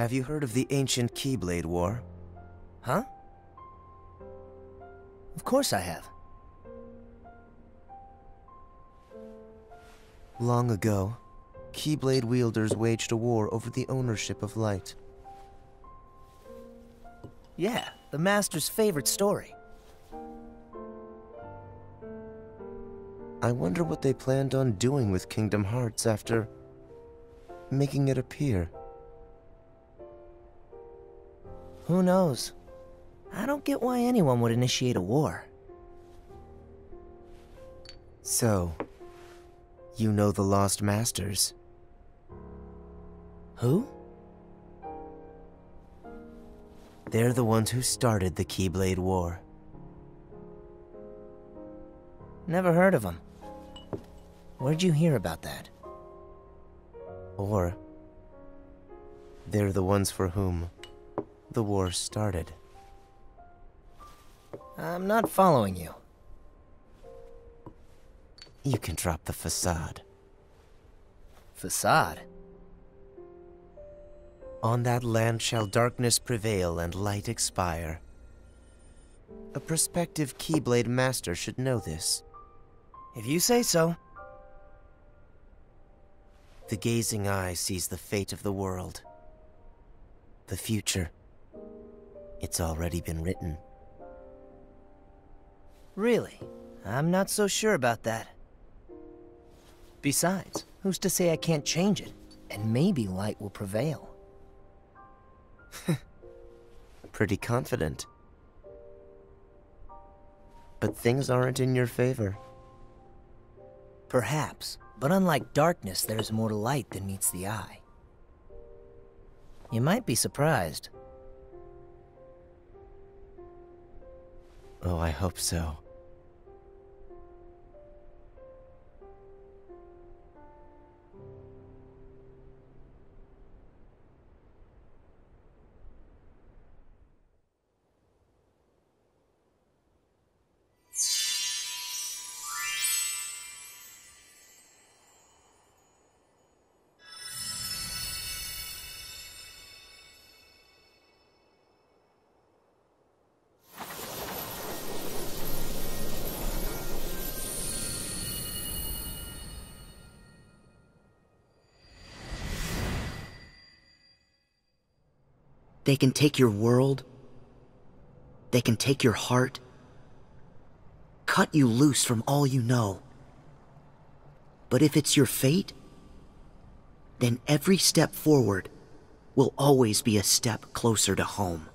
Have you heard of the ancient Keyblade War? Huh? Of course I have. Long ago, Keyblade wielders waged a war over the ownership of light. Yeah, the Master's favorite story. I wonder what they planned on doing with Kingdom Hearts after making it appear. Who knows? I don't get why anyone would initiate a war. So, you know the Lost Masters? Who? They're the ones who started the Keyblade War. Never heard of them. Where'd you hear about that? Or, they're the ones for whom the war started. I'm not following you. You can drop the facade. Facade? On that land shall darkness prevail and light expire. A prospective Keyblade master should know this. If you say so. The gazing eye sees the fate of the world. The future. It's already been written. Really? I'm not so sure about that. Besides, who's to say I can't change it? And maybe light will prevail. Pretty confident. But things aren't in your favor. Perhaps, but unlike darkness, there's more to light than meets the eye. You might be surprised. Oh, I hope so. They can take your world. They can take your heart. Cut you loose from all you know. But if it's your fate, then every step forward will always be a step closer to home.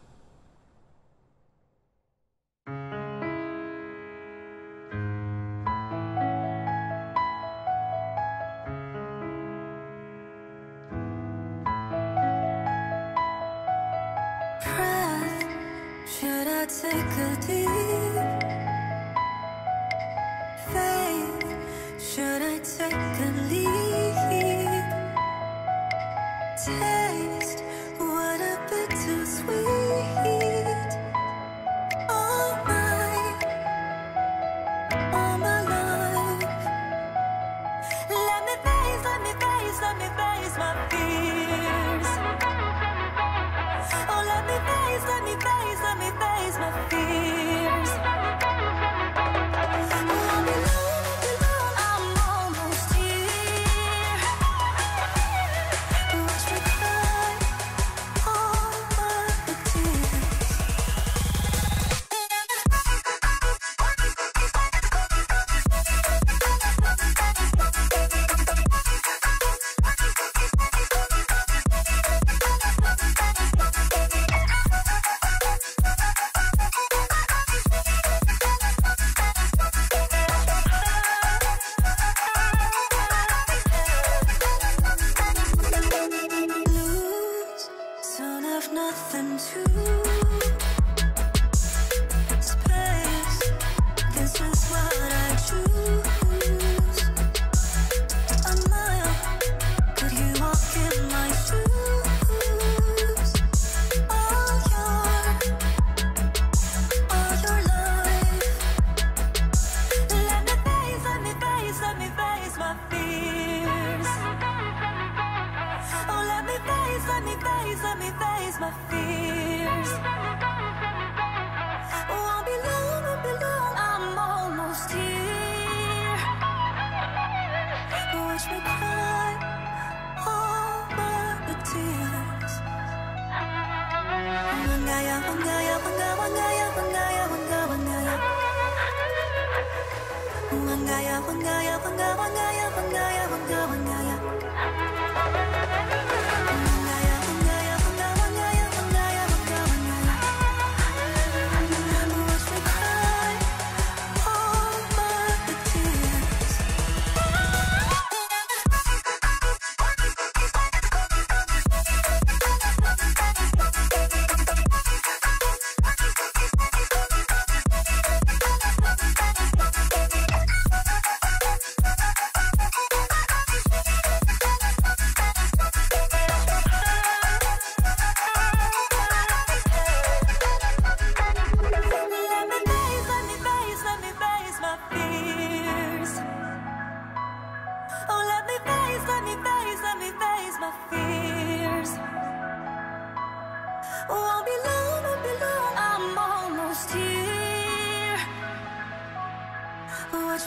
Wangaya, wangaya, wanga, wangaya, wangaya, wanga, wangaya.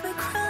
We cry.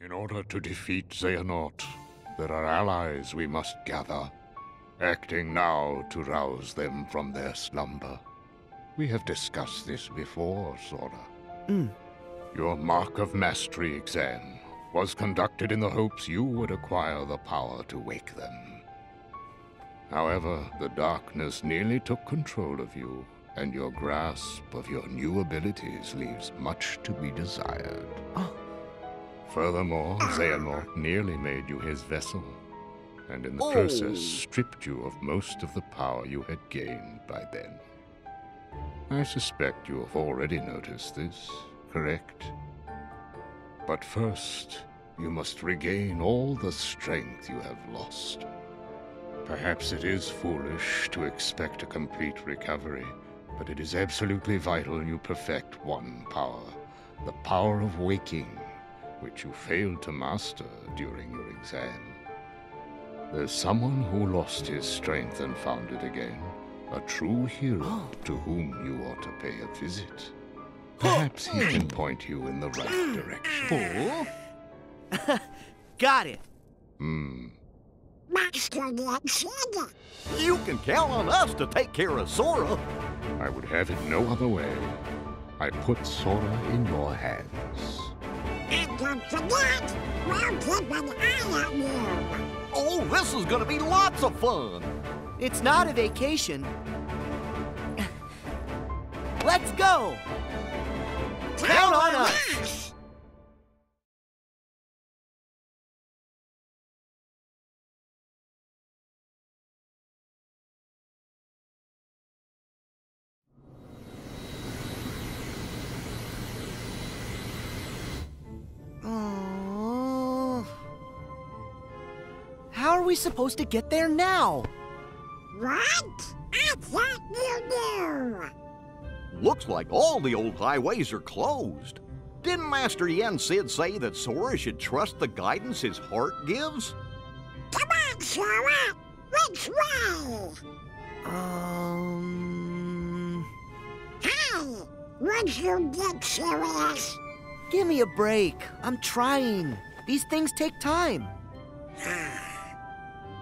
In order to defeat Xehanort, there are allies we must gather, acting now to rouse them from their slumber. We have discussed this before, Sora. Hmm. Your Mark of Mastery exam was conducted in the hopes you would acquire the power to wake them. However, the darkness nearly took control of you, and your grasp of your new abilities leaves much to be desired. Oh. Furthermore, Xehanort nearly made you his vessel, and in the oh. process stripped you of most of the power you had gained by then. I suspect you have already noticed this, correct? But first, you must regain all the strength you have lost. Perhaps it is foolish to expect a complete recovery, but it is absolutely vital you perfect one power the power of waking, which you failed to master during your exam. There's someone who lost his strength and found it again. A true hero to whom you ought to pay a visit. Perhaps he can point you in the right direction. Got it. Hmm. Master Yoda. You can count on us to take care of Sora. I would have it no other way. I put Sora in your hands. And don't forget, we'll keep an eye on you. Oh, this is gonna be lots of fun. It's not a vacation. Let's go! Count on us! Oh. We supposed to get there now? What? I thought you knew. Looks like all the old highways are closed. Didn't Master Yen Sid say that Sora should trust the guidance his heart gives? Come on, Sora. Which way? Um. Hey, would you get serious? Give me a break. I'm trying. These things take time.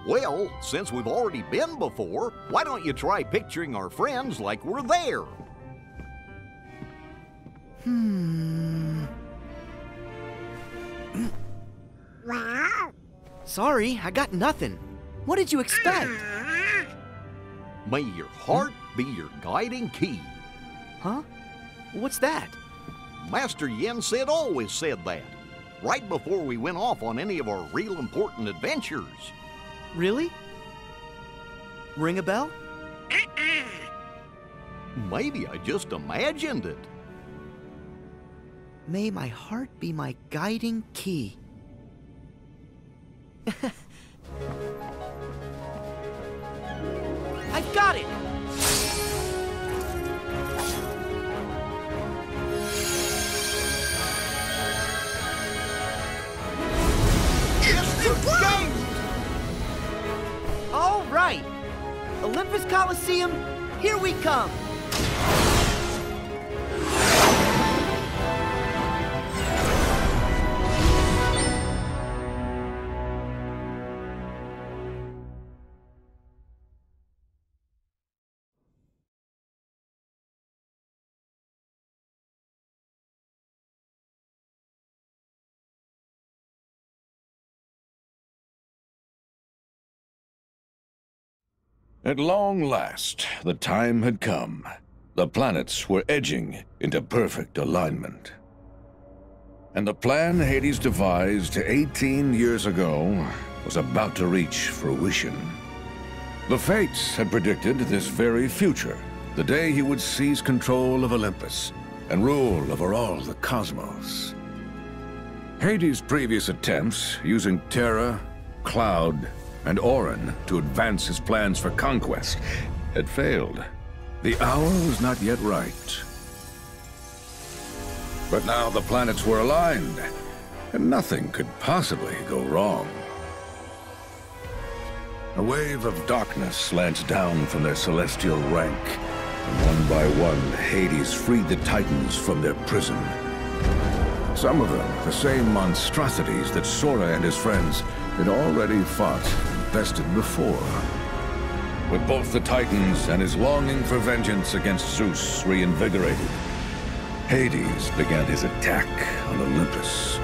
Well, since we've already been before, why don't you try picturing our friends like we're there? Hmm. Well, Sorry, I got nothing. What did you expect? May your heart be your guiding key. Huh? What's that? Master Yen Sid always said that, right before we went off on any of our real important adventures. Really? Ring a bell? Maybe I just imagined it. May my heart be my guiding key. I got it! All Olympus Coliseum, here we come! At long last, the time had come. The planets were edging into perfect alignment. And the plan Hades devised 18 years ago was about to reach fruition. The Fates had predicted this very future, the day he would seize control of Olympus and rule over all the cosmos. Hades' previous attempts, using Terra, Cloud, and Auron to advance his plans for conquest, had failed. The hour was not yet right. But now the planets were aligned, and nothing could possibly go wrong. A wave of darkness slanced down from their celestial rank, and one by one, Hades freed the Titans from their prison. Some of them, the same monstrosities that Sora and his friends had already fought bested before. With both the Titans and his longing for vengeance against Zeus reinvigorated, Hades began his attack on Olympus.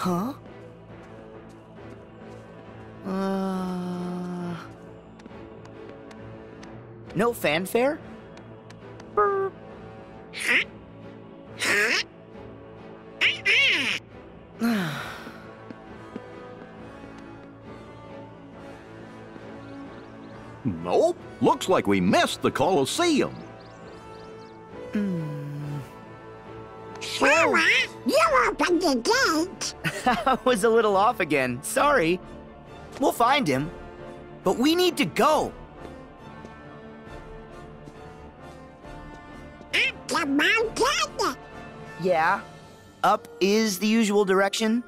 Huh? Uh... No fanfare? Burp. Nope. Looks like we missed the Coliseum. Sora, you opened the gate. I was a little off again. Sorry. We'll find him. But we need to go. Up the mountain. Yeah. Up is the usual direction.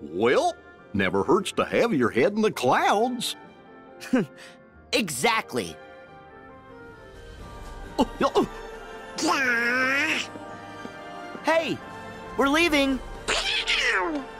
Well, never hurts to have your head in the clouds. Exactly. Hey, we're leaving.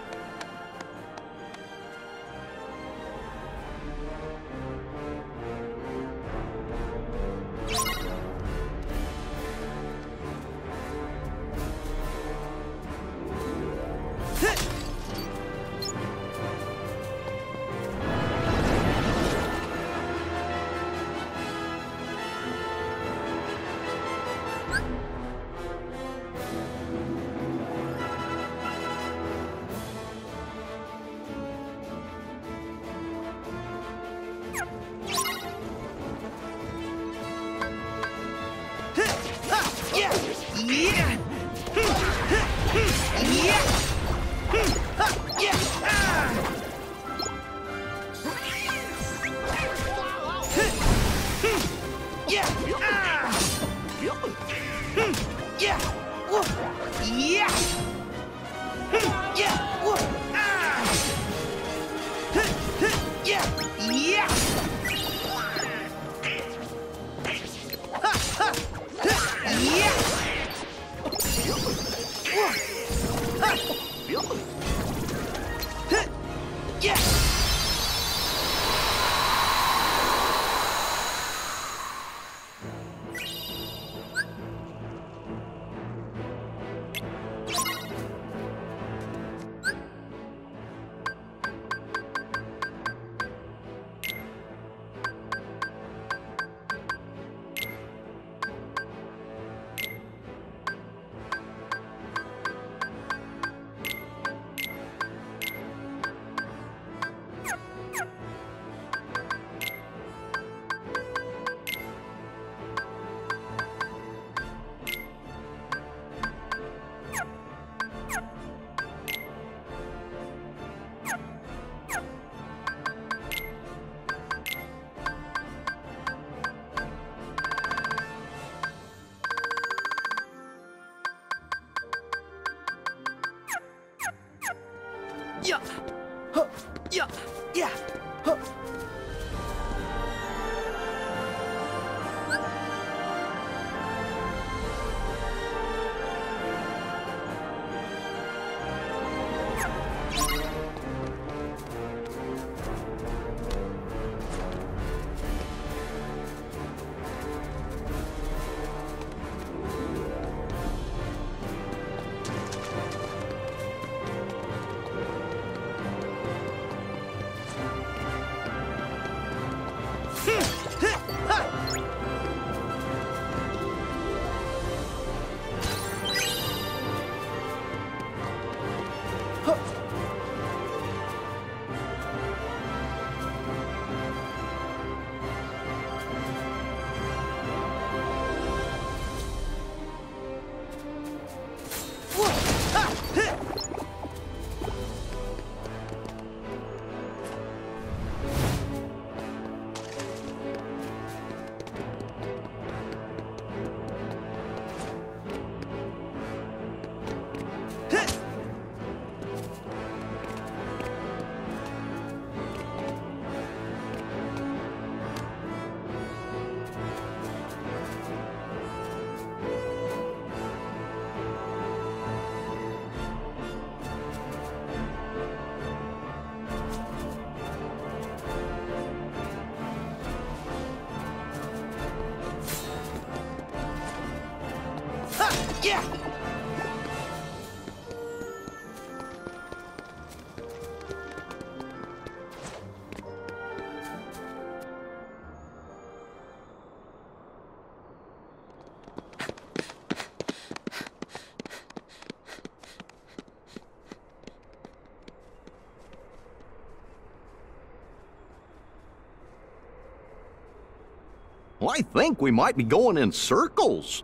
I think we might be going in circles.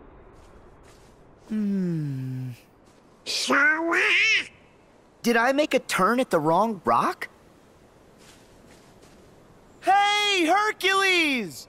Sora? Did I make a turn at the wrong rock? Hey, Hercules!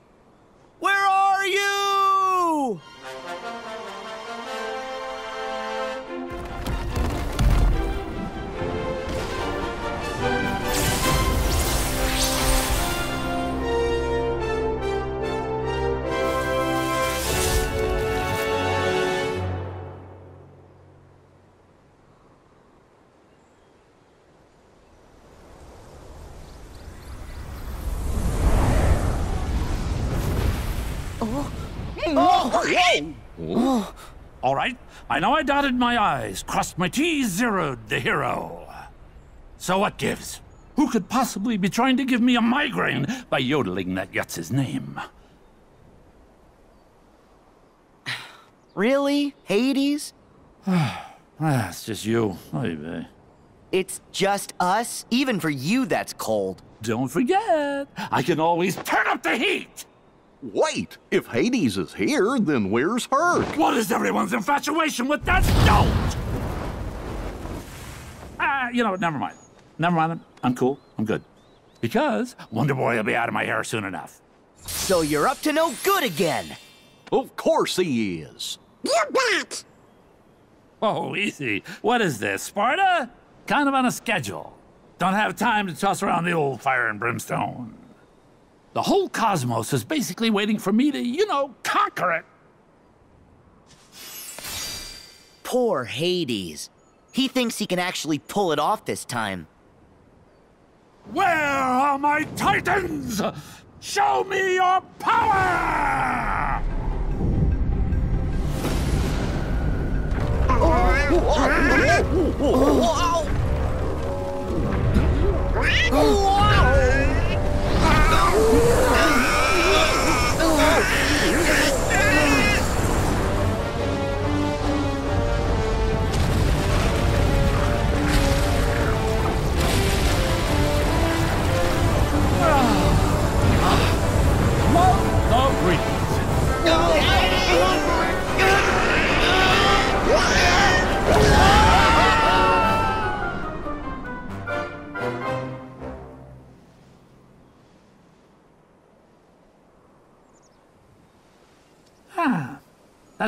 All right, I know I dotted my I's, crossed my T's, zeroed the hero. So what gives? Who could possibly be trying to give me a migraine by yodeling that Yutz's name? Really? Hades? Ah, it's just you. Oy. It's just us? Even for you, that's cold. Don't forget, I can always turn up the heat! Wait, if Hades is here, then where's Herc? What is everyone's infatuation with that stone? Ah, you know what? Never mind. Never mind. I'm cool. I'm good. Because Wonder Boy will be out of my hair soon enough. So you're up to no good again. Of course he is. You bet! Oh, easy. What is this, Sparta? Kind of on a schedule. Don't have time to toss around the old fire and brimstone. The whole cosmos is basically waiting for me to, you know, conquer it. Poor Hades. He thinks he can actually pull it off this time. Where are my titans? Show me your power! Love the breeze. Ah,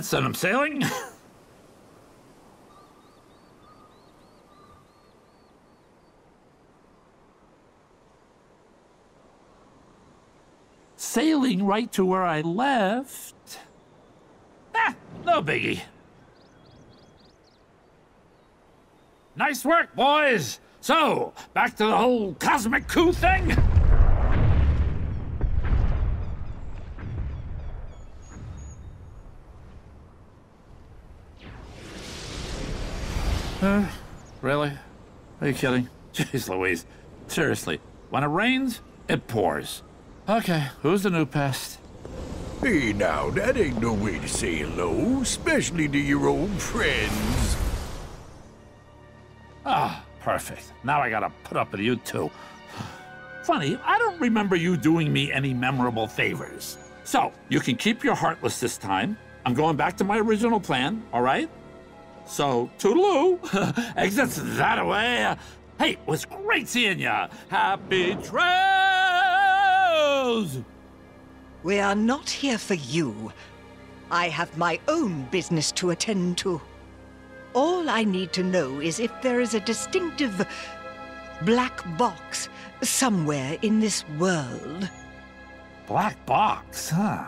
that's sent him sailing. sailing right to where I left. Ah, no biggie. Nice work, boys. So, back to the whole cosmic coup thing? Uh, really? Are you kidding? Jeez Louise. Seriously, when it rains, it pours. Okay, who's the new pest? Hey now, that ain't no way to say hello, especially to your old friends. Ah, perfect. Now I gotta put up with you too. Funny, I don't remember you doing me any memorable favors. So, you can keep your heartless this time. I'm going back to my original plan, all right? So, toodaloo. Exits that way. Hey, it was great seeing ya. Happy trails! We are not here for you. I have my own business to attend to. All I need to know is if there is a distinctive black box somewhere in this world. Black box, huh?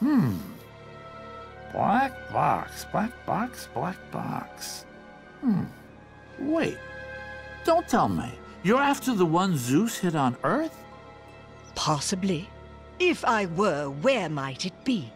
Hmm. Black box, black box, black box. Hmm. Wait. Don't tell me. You're after the one Zeus hid on Earth? Possibly. If I were, where might it be?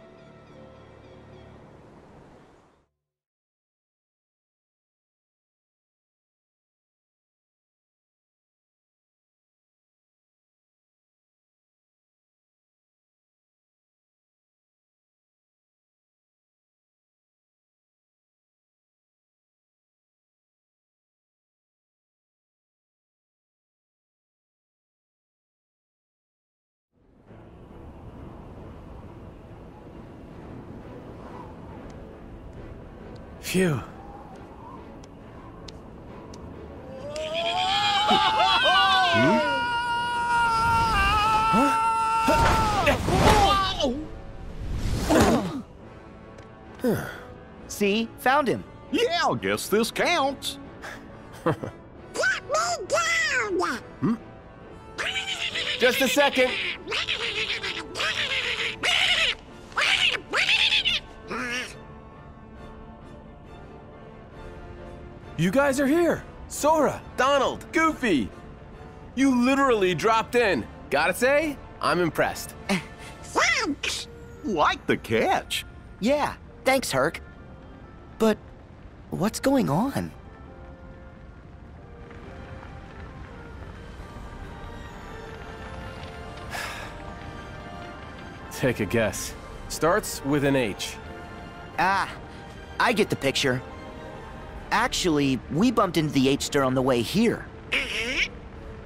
Phew. Hmm? See? Found him. Yeah, I guess this counts. Get me down! Just a second. You guys are here. Sora, Donald, Goofy. You literally dropped in. Gotta say, I'm impressed. Thanks! Like the catch. Yeah, thanks, Herc. But what's going on? Take a guess. Starts with an H. Ah, I get the picture. Actually, we bumped into the H-Star on the way here. Mm-hmm.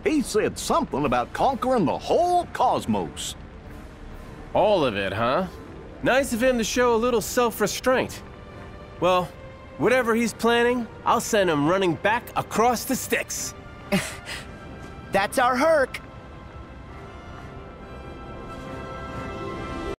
He said something about conquering the whole cosmos. All of it, huh? Nice of him to show a little self-restraint. Well, whatever he's planning, I'll send him running back across the Styx. That's our Herc.